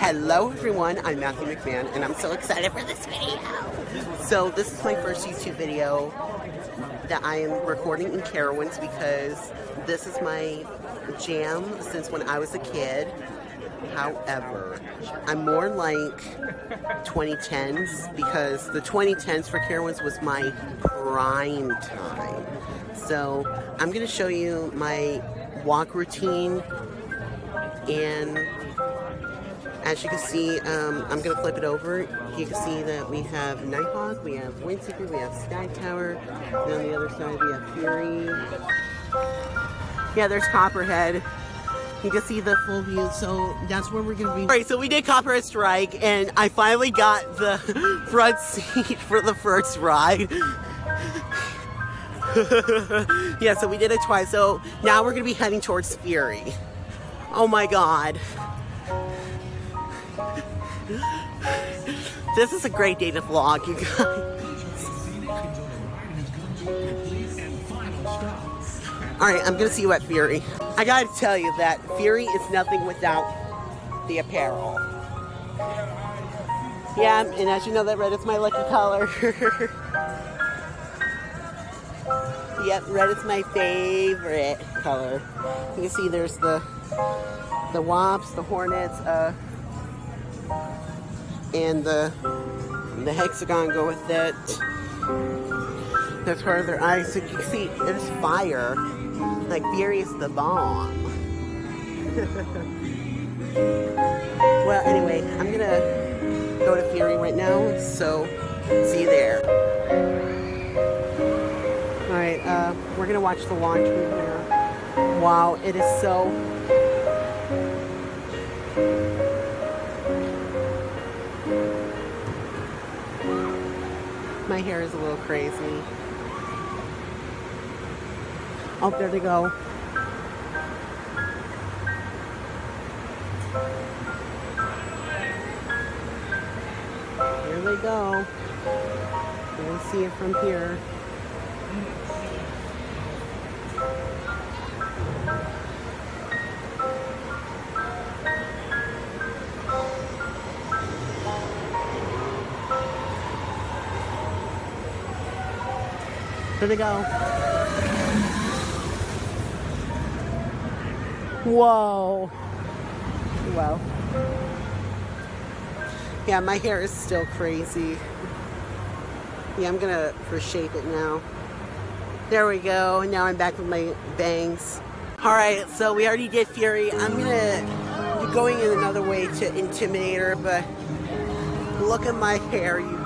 Hello everyone, I'm Matthew MacMahon and I'm so excited for this video. So this is my first YouTube video that I am recording in Carowinds because this is my jam since when I was a kid. However, I'm more like 2010s because the 2010s for Carowinds was my prime time. So I'm going to show you my walk routine and as you can see, um, I'm going to flip it over. You can see that we have Nighthawk, we have Windseeker, we have Sky Tower, and on the other side we have Fury. Yeah, there's Copperhead. You can see the full view, so that's where we're going to be. Alright, so we did Copperhead Strike, and I finally got the front seat for the first ride. yeah, so we did it twice, so now we're going to be heading towards Fury. Oh my god. This is a great day to vlog, you guys. Alright, I'm gonna see you at Fury. I gotta tell you that Fury is nothing without the apparel. Yeah, and as you know, that red is my lucky color. yep, red is my favorite color. You can see there's the the Wops, the Hornets, uh, and the the hexagon go with it. That's part of their eyes. So you can see there's fire. Like Fury is the bomb. well, anyway, I'm gonna go to Fury right now. So see you there. All right, uh, we're gonna watch the launch from here. Wow, it is so My hair is a little crazy. Oh, there they go. Here they go. You can see it from here. There they go. Whoa. Well. Yeah, my hair is still crazy. Yeah, I'm gonna reshape it now. There we go. Now I'm back with my bangs. Alright, so we already did Fury. I'm gonna be going in another way to Intimidator, but look at my hair. You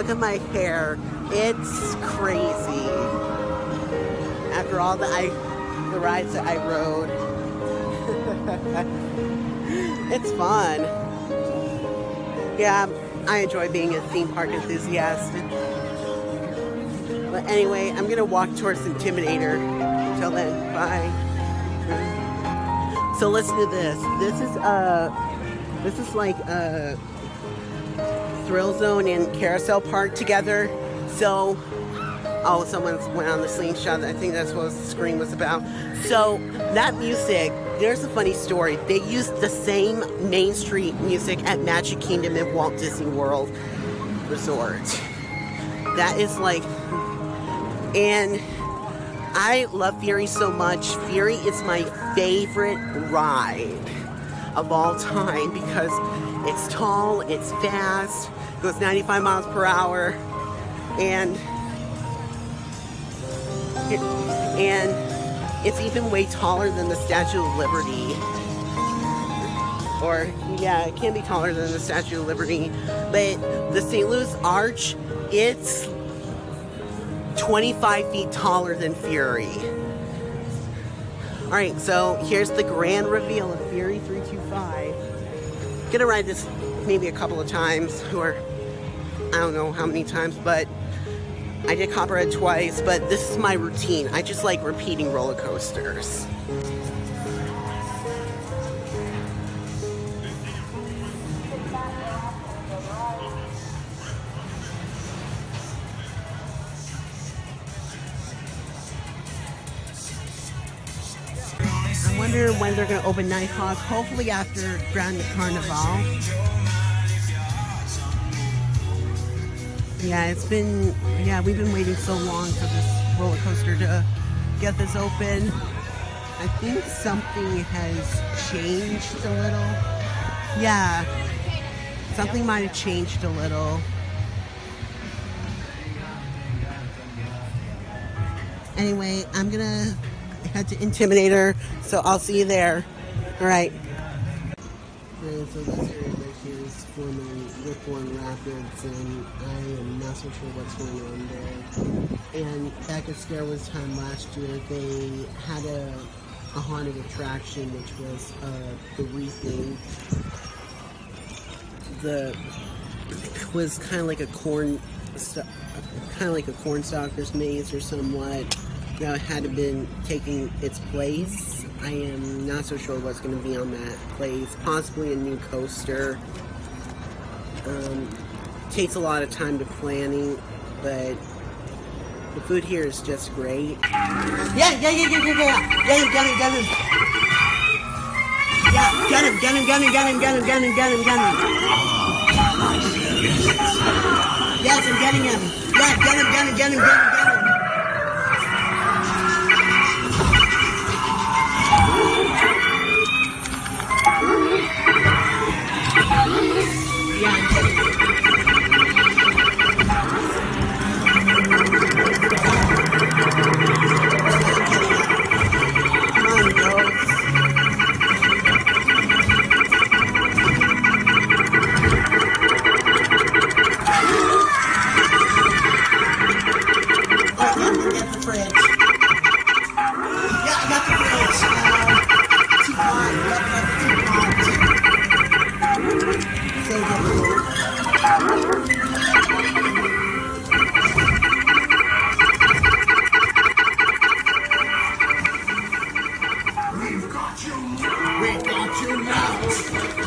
look at my hair. It's crazy. After all the I the rides that I rode. it's fun. Yeah, I enjoy being a theme park enthusiast. But anyway, I'm gonna walk towards Intimidator. Until then, bye. So listen to this. This is uh this is like a thrill zone and carousel park together. So, oh, someone went on the slingshot. I think that's what the screen was about. So, that music, there's a funny story. They used the same Main Street music at Magic Kingdom and Walt Disney World Resort. That is like, and I love Fury so much. Fury is my favorite ride of all time because it's tall, it's fast, goes 95 miles per hour, and and it's even way taller than the Statue of Liberty. Or yeah, it can be taller than the Statue of Liberty, but the St. Louis Arch, it's 25 feet taller than Fury. Alright, so here's the grand reveal of Fury 325. Gonna ride this maybe a couple of times, or I don't know how many times, but I did Copperhead twice, but this is my routine. I just like repeating roller coasters. I wonder when they're going to open Nighthawk. Hopefully after Grand Carnivale. Yeah, it's been, yeah, we've been waiting so long for this roller coaster to get this open. I think something has changed a little. Yeah, something might have changed a little. Anyway, I'm gonna head to Intimidator, so I'll see you there. All right. And so this area right here is formerly Rip Roarin' Rapids, and I am not so sure what's going on there. And back at SCarowinds time last year, they had a, a haunted attraction, which was uh, the Reaping. The was kind of like a corn, kind of like a cornstalker's maze or somewhat that had been taking its place. I am not so sure what's going to be on that place. Possibly a new coaster. Um, takes a lot of time to planning, but the food here is just great. Yeah, yeah, yeah, yeah, yeah, yeah. Get him, get him, get him. Yeah, get him, get him, get him, get him, get him, get him, get him, get him. Yes, I'm getting him. Yeah, get him, get him, get him, get him, get him. We got you now.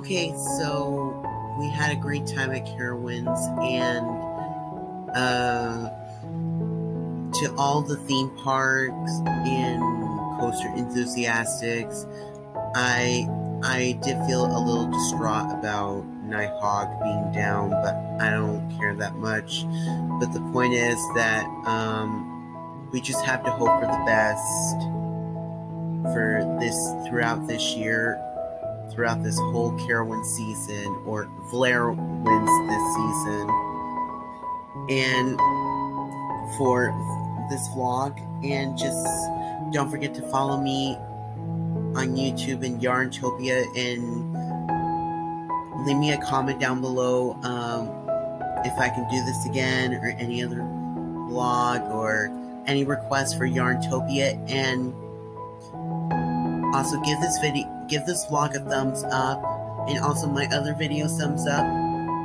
Okay, so we had a great time at Carowinds, and uh, to all the theme parks and coaster enthusiasts, I I did feel a little distraught about Nighthawk being down, but I don't care that much. But the point is that um, we just have to hope for the best for this throughout this year throughout this whole Carowinds season, or Vlaire wins this season. And for this vlog, and just don't forget to follow me on YouTube and Yarntopia, and leave me a comment down below um, if I can do this again, or any other vlog, or any requests for Yarntopia, and also give this video give this vlog a thumbs up and also my other video thumbs up.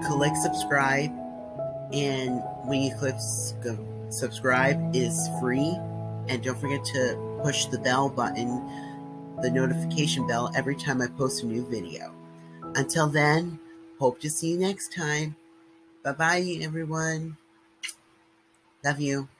Click subscribe and when you click subscribe is free. And don't forget to push the bell button, the notification bell, every time I post a new video. Until then, hope to see you next time. Bye bye, everyone. Love you.